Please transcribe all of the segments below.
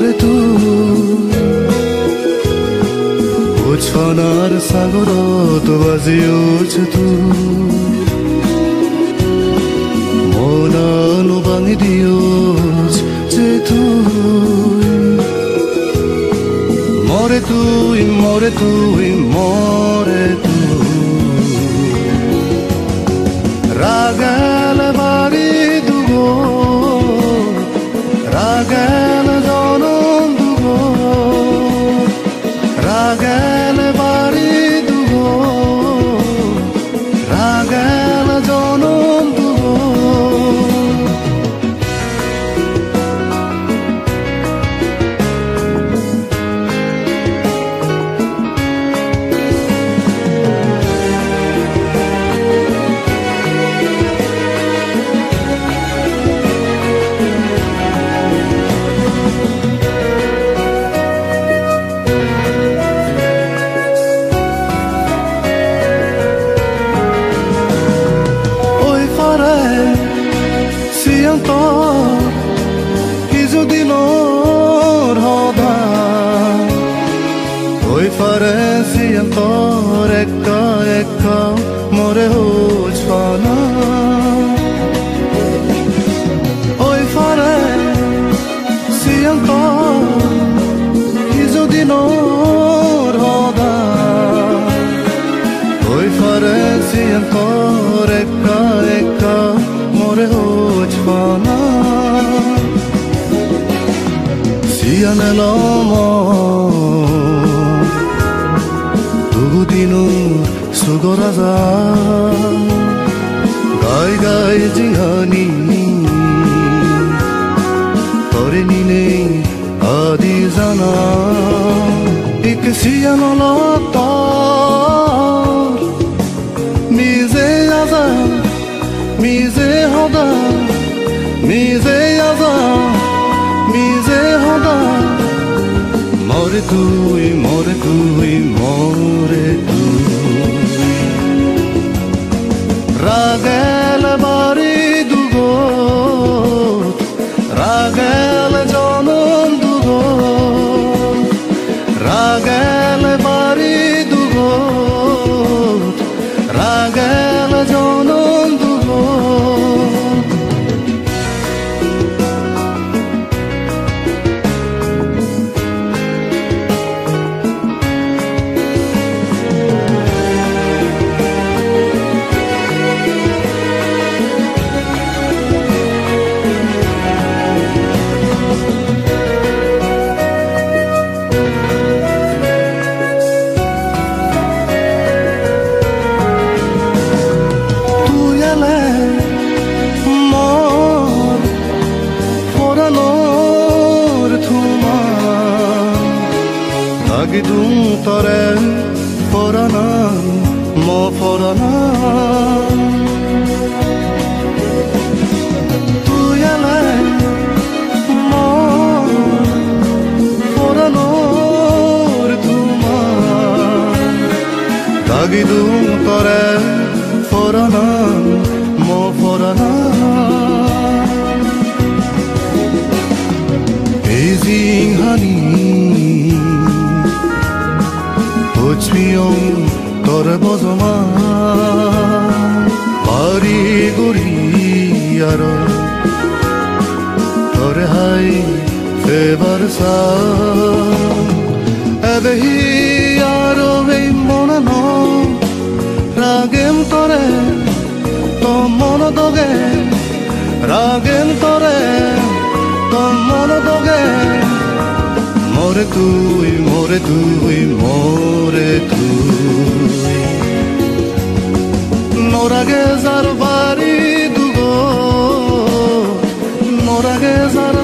মোরে তুই। বুঝনার সাগরত বাজি উঠছে তুই। মনানো বাঙি দিওছ যে তুই। মরে তুই মরে তুই মরে তুই sana ik siyano lotor mize yazar mize hodar mize yazar mize hodar more tui more tui more tui ragay Tore forana mo forana Ezing hani Pochmion tore bozoma Pari guri aro Tore hai febar sa তরে তো মন দগে রাগেম তরে তো মন দগে মরে তুই মরে তুই মরে তুই। নোরাগে যার বাড়ি দুগো, নোরাগে যার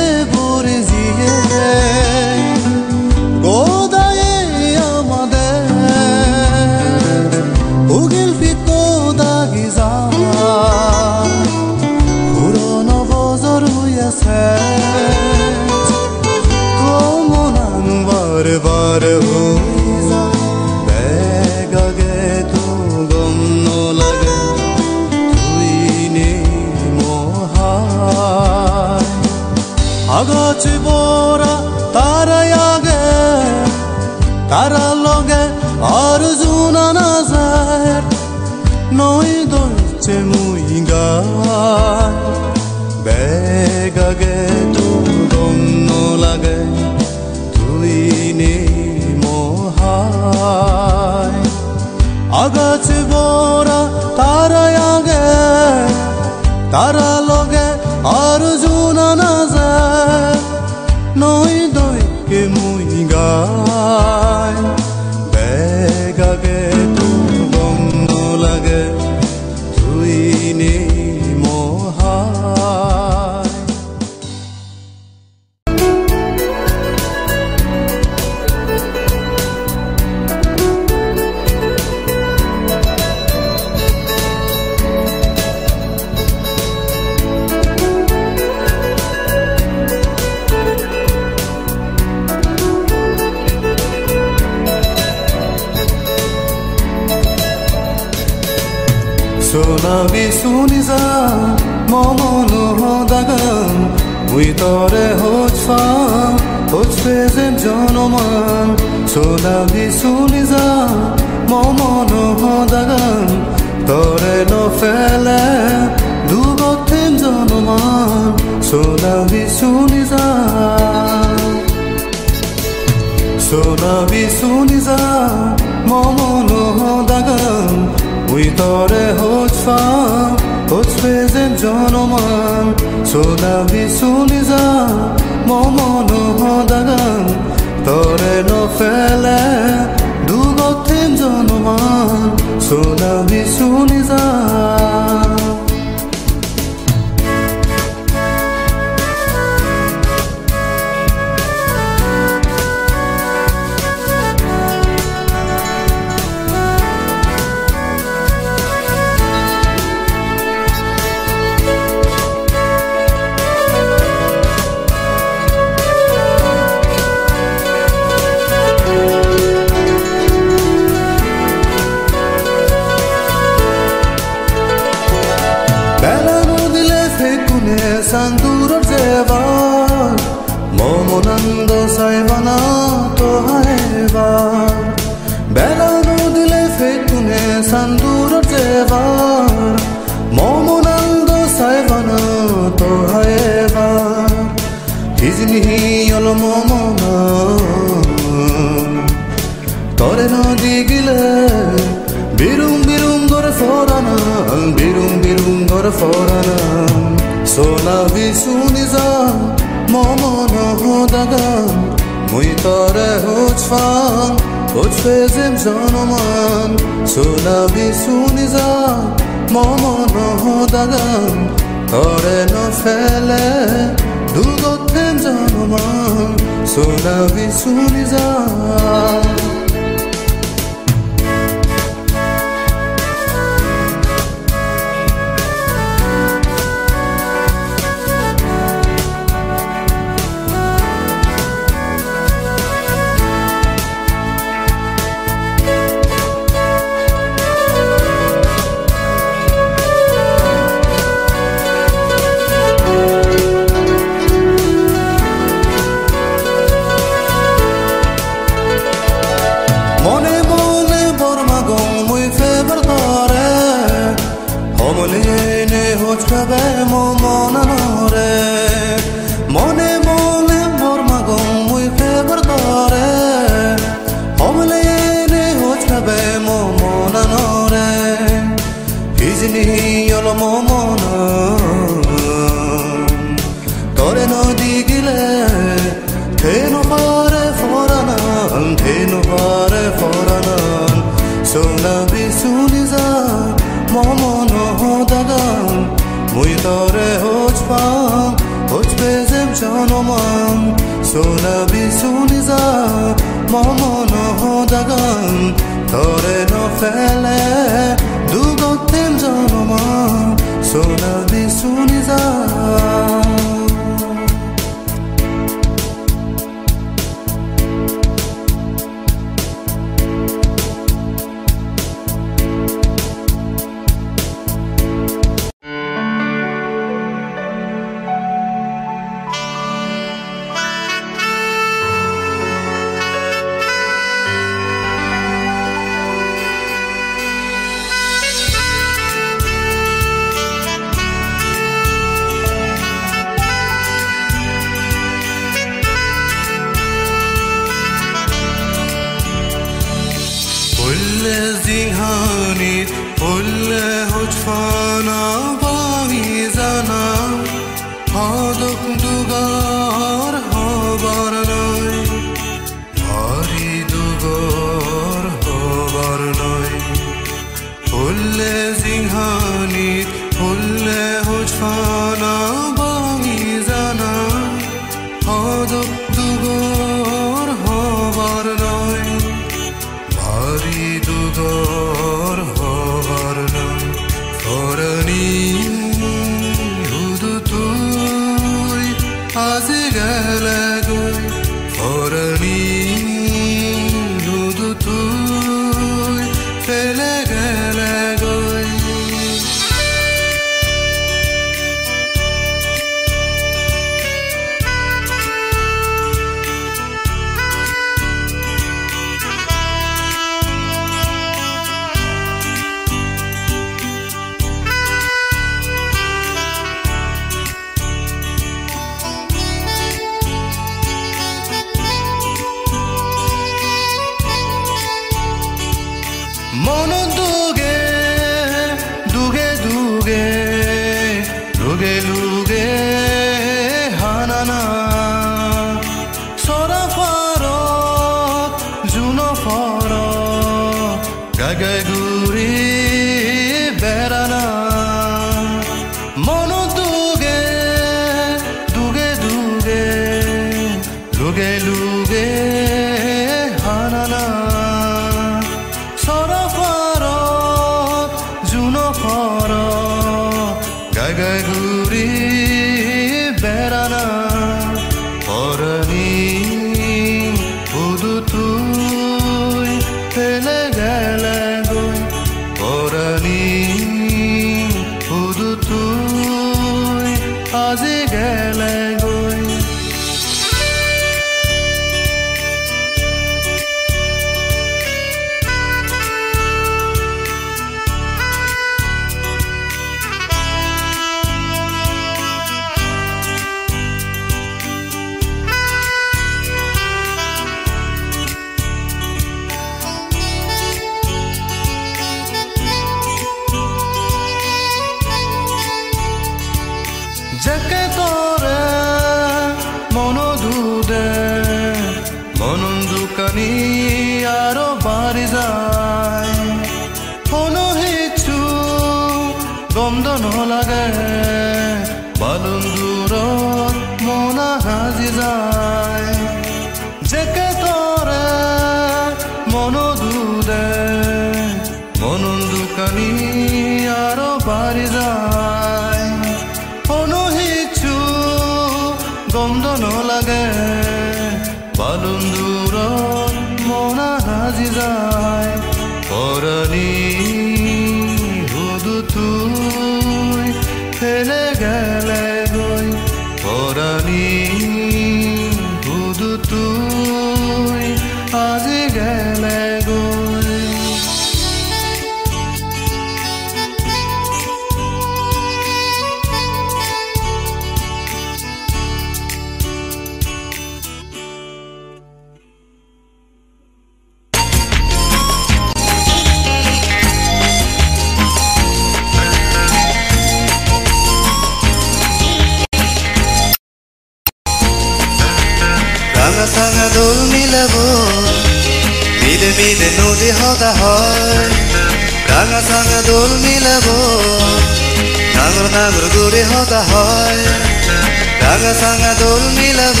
দোল মিলাব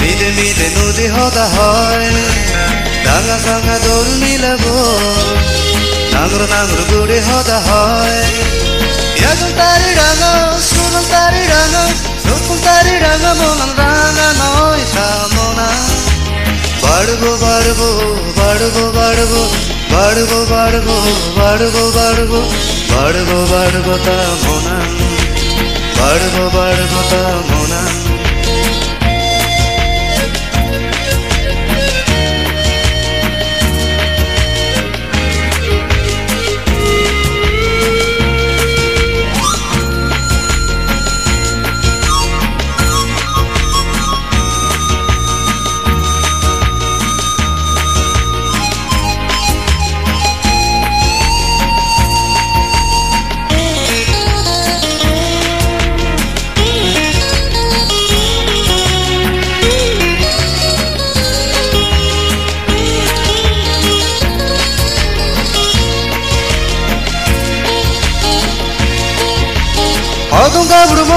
মিলে মিলে নদী হদা হয় রাঙা সাঙা দোল মিলাব নাঙর নাঙর গুড়ে হদা হয় এখন তারি রাঙা শুনুন তারি রাঙা শুকুন তারি রাঙা মন রাঙা নয় সামনা বাড়বো বাড়বো বাড়বো বাড়বো বাড়বো বাড়বো বাড়বো বাড়বো বাড়বো বাড়বো তা মোনা পারবো পারবো তা মনা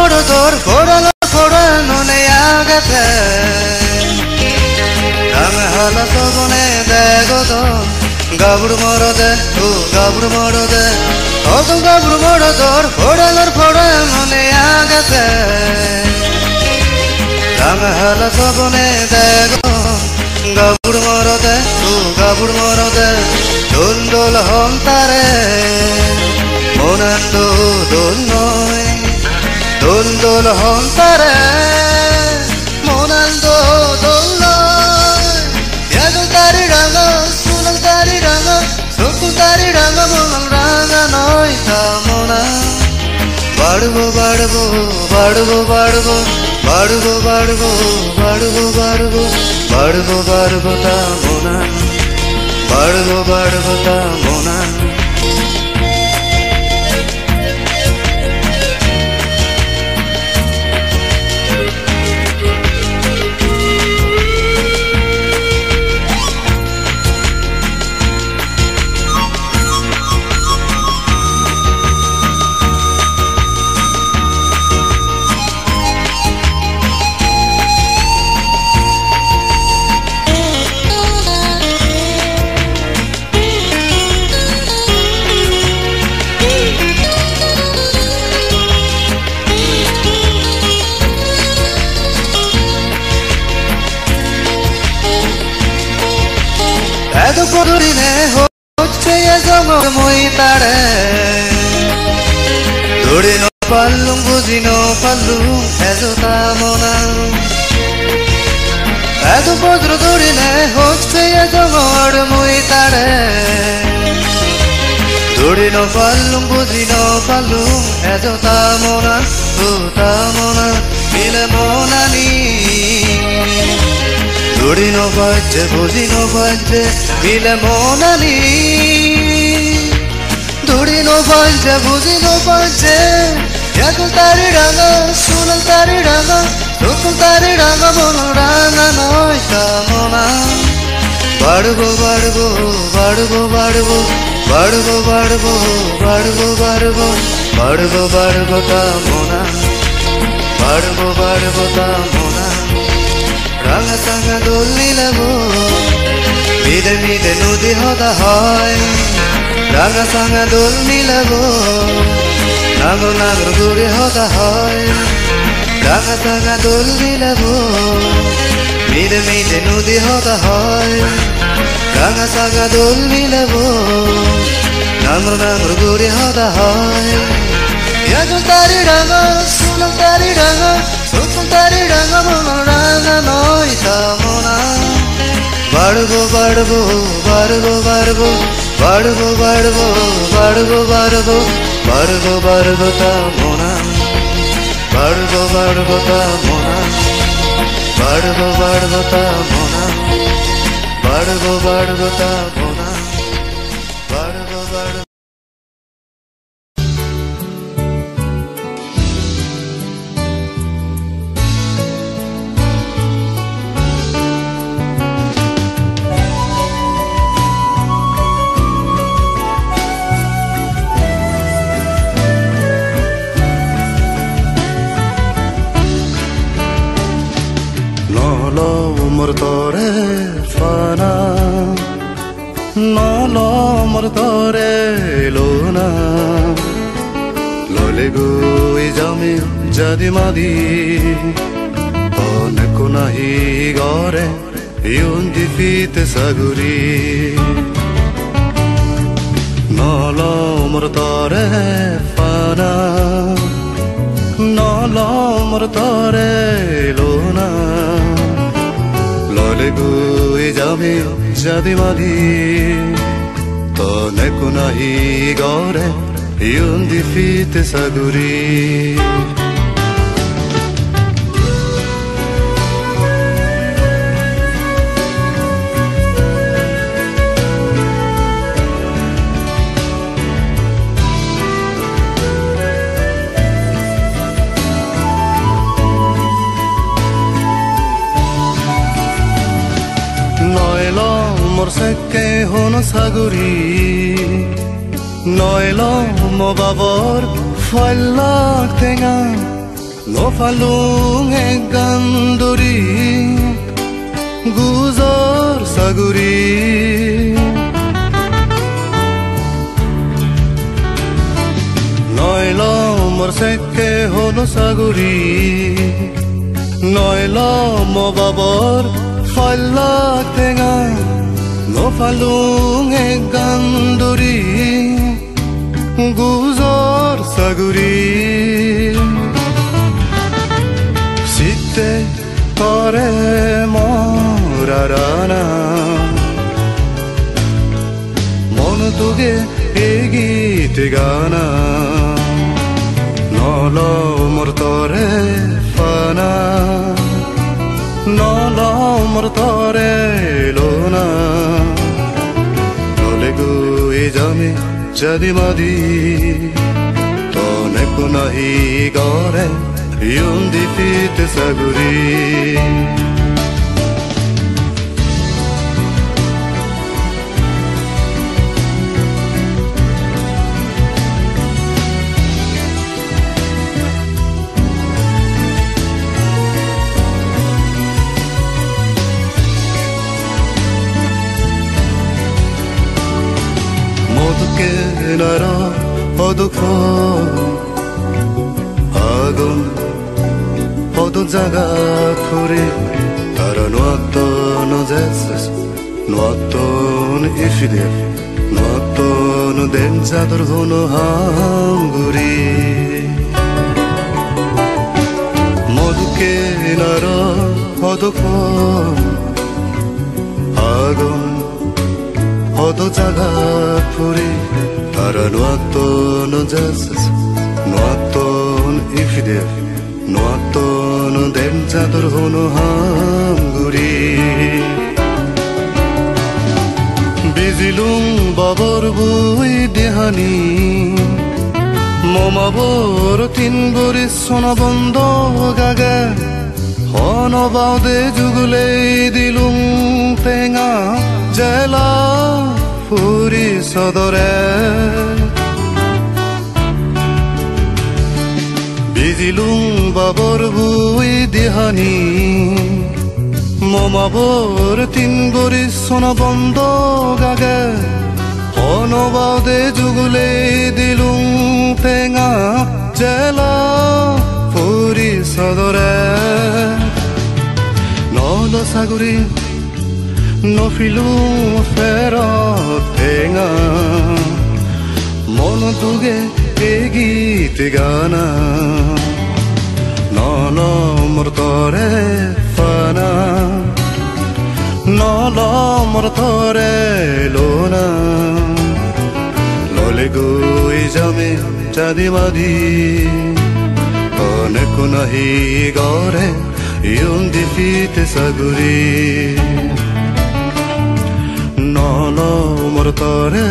ನೋಡು ತೋರ್ ಕೊಡಲು ಕೊಡ ನುನೆಯಾಗತ್ತೆ ನಾನು ಹಲ ಸೊಗುನೆ ದೇಗೋದು ಗಬ್ರು ಮಾಡೋದೆ ಹೂ ಗಬ್ರು ಮಾಡೋದೆ ಹೋಗು ಗಬ್ರು ಮಾಡೋದೋರ್ ಕೊಡಲರ್ ಕೊಡ ನುನೆಯಾಗತ್ತೆ ನಾನು ಹಲ ಸೊಗುನೆ ದೇಗೋ ಗಬ್ರು ಮಾಡೋದೆ ಹೂ ಗಬ್ರು ಮಾಡೋದೆ দোল দোল হন্তারে মনান্দ দোল নয় দোল দোল হন্তরে মনাল দো দোল এগল তারি রঙ সুনল তারি রঙ সকল তারি রঙ মঙ্গল রঙ নয় তা মনা বাড়বো বাড়বো বাড়বো বাড়বো বাড়বো বাড়বো বাড়বো বাড়বো বাড়বো বাড়বো তা মোনা বাড়বো বাড়বো তা মোনা পাল্লুং বুজি নপাল্লু এজোতা মনা এত বজ্র দৌড়িলে হচ্ছে এজমর মুই তারে দৌড়ি নপাল্লুম, বুজি নপাল্লুম এজোতা মনা তোতা মনা, মিলে মনানি দৌড়ি নবাজ্যে বুজি নবাজ্যে মিলে মনানি দৌড়ি বুঝি নো নবাজ্যে এত তারি ডাঙা শুনল তারি ডাঙা নতুন তারি ডাঙা বল ডাঙা নয় কামনা বাড়বো বাড়বো বাড়বো বাড়বো বাড়বো বাড়বো বাড়বো বাড়বো বাড়বো বাড়বো কামনা বাড়বো বাড়বো কামনা রাঙা সাঙা দোল নিলাবো মিলে মিলে নদী হদা হয় রাঙা সাঙা দোল নিলাবো নাগর নাগর ঘুরে হদা হয় রাঙা সাঙা দোল নিলাবো মিলে মিলে নদী হদা হয় রাঙা সাঙা দোল মিলাবো নাগর নাগর ঘুরে হদা হয় এখন তারি ডাঙা শুনলাম তারি ডাঙা শুনলাম তারি ডাঙা, মনো ডাঙা নয় কামনা বাড়বো বাড়বো বাড়বো বাড়বো বাড়বো বাড়বো বাড়বো বাড়বো। बर्ग बर्ग का मुना बर्ग बर्ग का मुना बर्ग बर्ग का मुना बर्ग बर्ग का যদি মাদি অনেক নাহি গরে ইউন দিপিত সাগুরি নল অমর তরে পানা নল অমর তরে লোনা লালে গুই যাবে যদি মাদি অনেক নাহি গরে ইউন দিপিত সাগুরি কৰছে কেহন সাগৰি নয়ল মবাবৰ ফল্ল টেঙা নফালু গান্দৰি গুজৰ সাগৰি নয়ল মৰছে কেহন সাগৰি নয়ল মবাবৰ ফল্ল টেঙা নফালুং হে গান্দরি গুজর সাগুরি সিতে করে মরারানা মন তুগে এগিতে গানা নল মোর তরে ফানা নলমর তরে লোনা নলে jami chari mari Tone kunahi gore yundi fit saguri. পদক্ষণ আগুন পদ জাগা খুরে তারা নোয়াত্তন জ্যাসেস নোয়াত্তন ইফিদের নোয়াত্তন দেন চাদর ঘন হাঙ্গুরি মধুকে নার পদক্ষণ আগুন পদ জাগা খুরে Para no atono jasas, no atono ifidef, no atono den zador hono hamguri. Bizilung babor bui dehani, moma bor tin bori sona bondo gaga, hono baude jugulei dilung tenga jela. সদরে। বিজিলুং বাবর বুই দিহানি। মমাবর তিন বরি সোনা বন্ধ গাগে। অনবাদে যুগলে দিলুং টেঙা জেলা সদরে। নল সাগরি নফিলু ফেরত টেঙা মন তুগে এ গীত গানা। নল মৃতরে ফানা। নল মৃতরে লোনা। ললে গৈ যামে চাঁদি মাদি অনেক নাহি গরে ইউন্দি ফিতে সাগুরি। নল মৃতরে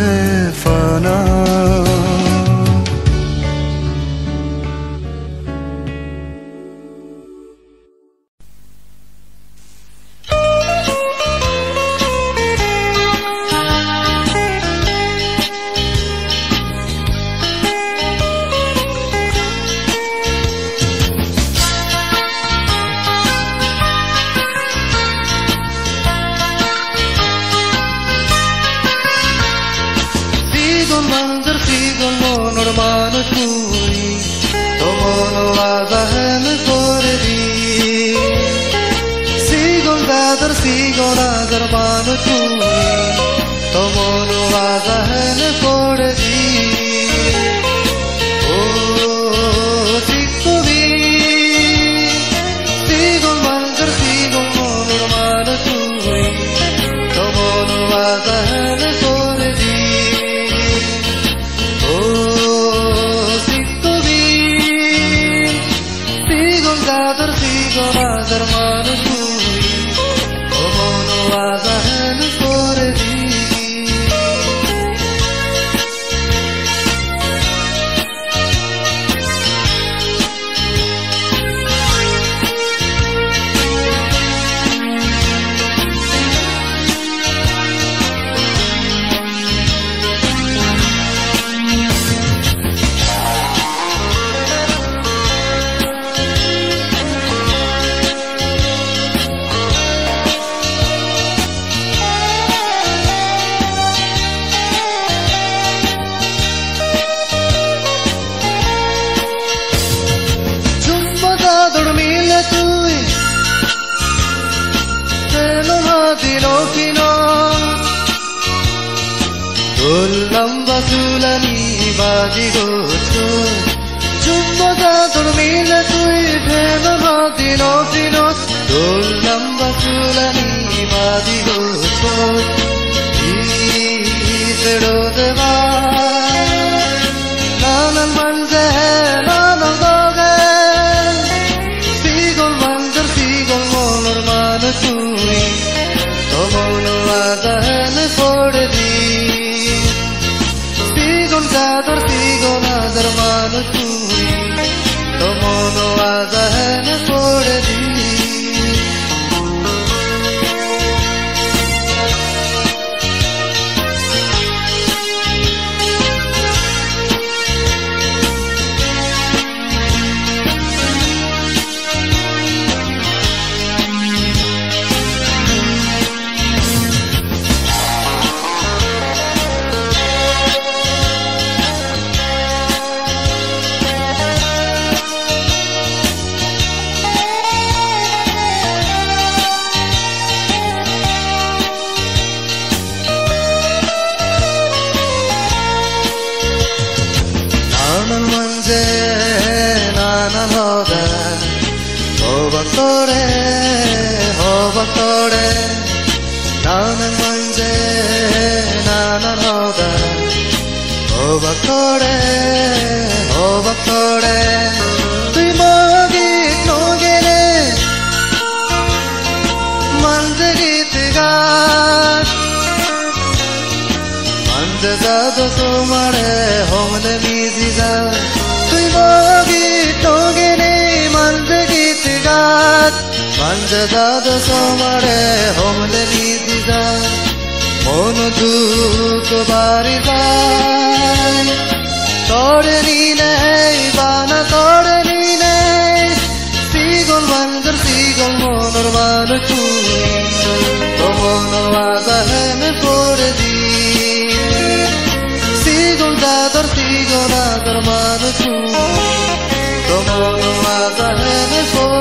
मन छुई तो মৌন আদান পড়ে দি সিগুন কাদর সিগুন আদর মান ছুই তো মৌন আদান পড়ে দি মঞ্জে যাদ তোমারে হোমলে মিজি যা তুই মগি নগেলে মঞ্জে গীত গাছ মঞ্জে যাদ তোমারে হোমলে মিজি যা মন দুঃখ বাড়ি যায় তোরে নিলে বানা তোরে নিলে সিগল বান্দর সিগল মনর মানু তুই তো মনর আদাহন করে দি সিগল δυο τα το μόνο απ' τα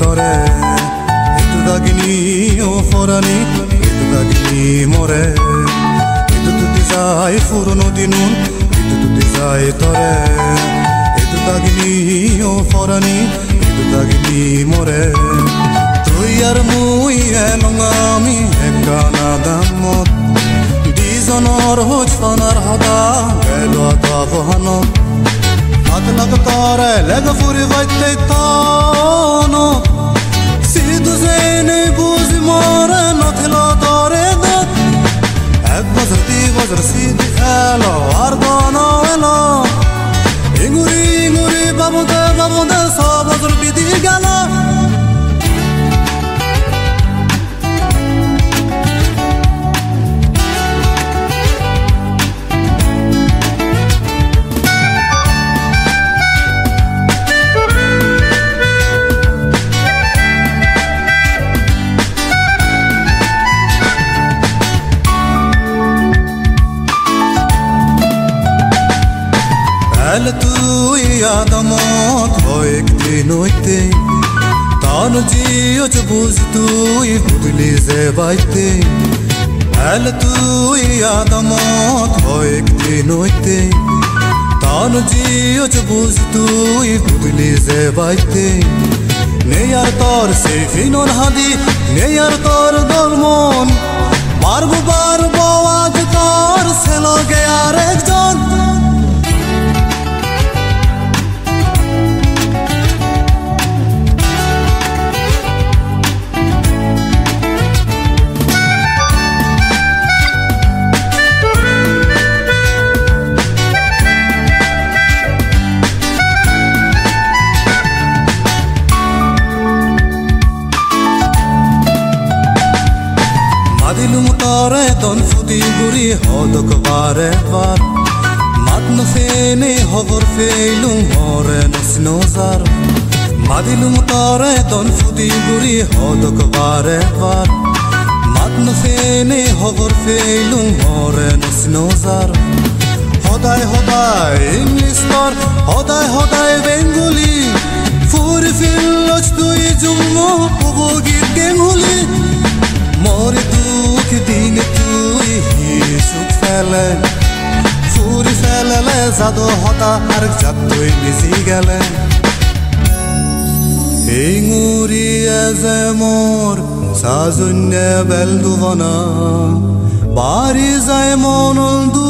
তরে এইটো দাগিনী ও ফরানি এইটো দাগিনী মরে। এইটো তুতি যায় পুরনো দিন এইটো তুতি যায় তরে। এইটো দাগিনী ও ফরানি এইটো দাগিনী মরে। তুই আর মুই এলঙামি একানা দামত। দুজনৰ হোচনাৰ সদা গেল বহানত। Adnak tare lega furi vajte tano Sidu zene buzi more nothila tare dat Ek bazar ti bazar sidi elo ardana elo Inguri inguri babude babude sa bazar bidi gala baite Tano dio te buzi tui bubilize baite Ele tui adamot hoik dinoite Tano dio te buzi tui bubilize baite Neyar tor se finon hadi neyar tor dormon Barbu barbo aj tor se loge ar ekjon তরে দন ফুদি গুৰি হদক বাৰে বাৰ মাত নফেনে হবৰ ফেইলুম মৰে নচিনজাৰ মাদিলুম তৰে দন ফুদি গুৰি হদক বাৰে বাৰ মাত নফেনে হবৰ ফেইলুম মৰে নচিনজাৰ সদায় সদায় ইংলিছৰ সদায় সদায় বেংগলী ফুৰি ফিল্লত তুই জুম হ'ব গীত গেঙুলি মোর দুঃখ দিন তুই সুখ ফেলে ফুরি ফেলেলে জাদু হতা আর যাক তুই মিশি গেলে মুড়িয়ে যে মোর সাজন্য বেল দুবনা, বাড়ি যায় মন দুগে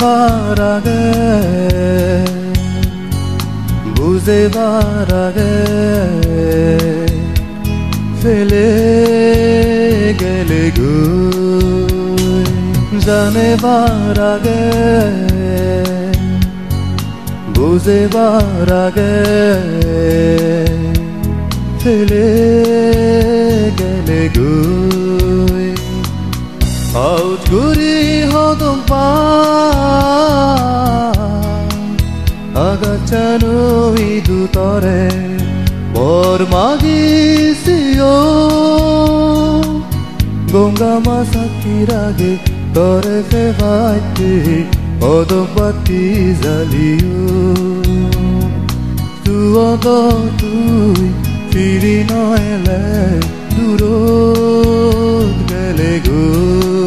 জানেবার আগে বুঝেবার আগে ফেলে গেলে গু জানেবার আগে বুঝেবার আগে ফেলে গেলে গুই আউট গুরি হদম পা আগাচানো ইদু তরে বর মাগিসিও গঙ্গা মাসাকির আগে তরে ফেবাইতে অদবাতি জ্বালিও তুয়দ তুই ফিরি নয়লে দূরত গেলে গো।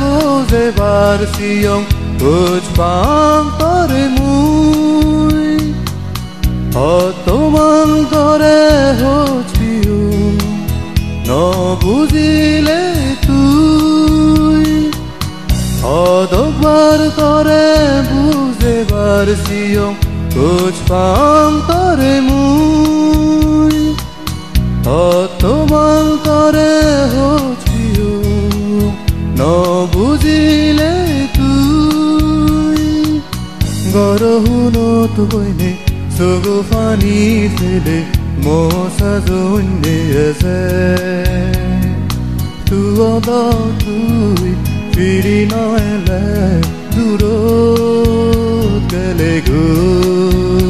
বুঝেবার সিয়ং বুঝ পাং তরে মুই। অতমান করে হচ্ছিও, ন বুঝিলে তুই। অদবার সিয়ং বুঝ পাং তরে মুই। গরহুনত বইনে সগো ফানি ফেলে মশা জন্যে আছে তুয়দ তুই ফিরি নয়লে দূরত গেলে গৈ দেখ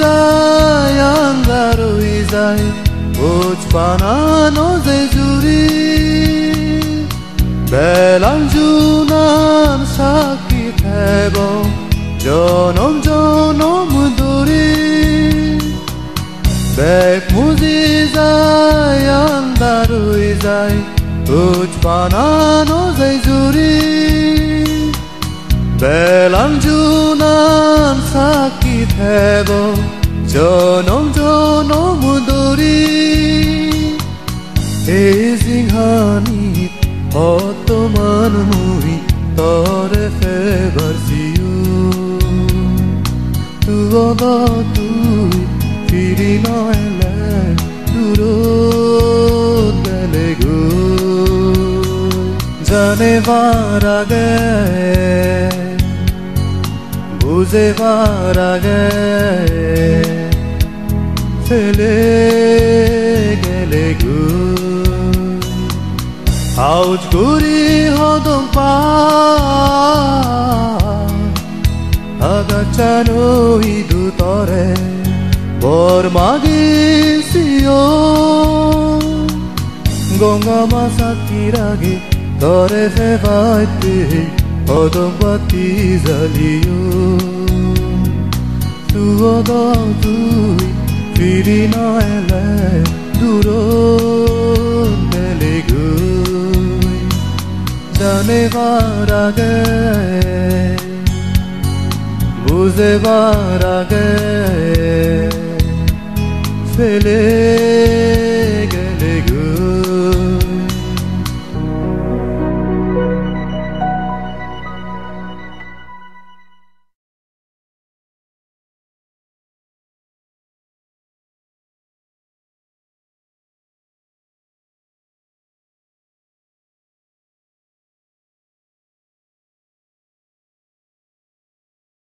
যায় আন্ধার হয়ে যায় বোঝ বানানো যে জুড়ি বেলাম জুনান সাক্ষী থেব জনম জনম দূরি দেখ মুজি যায় আন্ধার হয়ে যায় বোঝ বানানো যে জুড়ি বেলাম জুনান সাকি থেব জনম জনম দরি এই জিংহানিত অতমান মুই তরে ফেবার জিও তুয়দ তুই ফিরি নয়লে দূরত গেলে গো আগে আগে। ফেলে গেলে গো। আউজ গুরি হদম পা ইদু তরে বর মাগিছিও গঙ্গা মাসা কিরাগে তরে ফেবাইতে হদম পাতি জ্বালিও। তুয়দ তুই দূর মেলে গই জানেবার আগে বুঝেবার আগে ফেলে